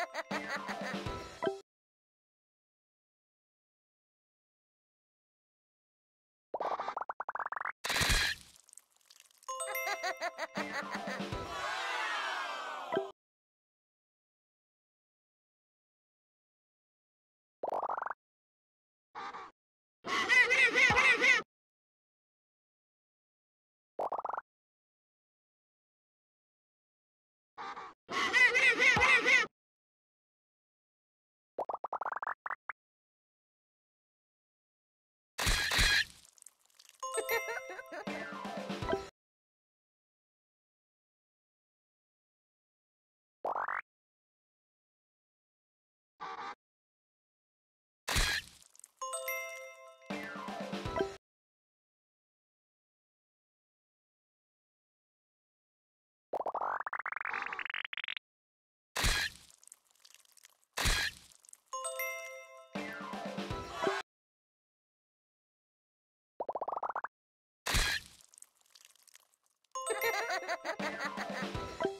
ハハハハハハハハ!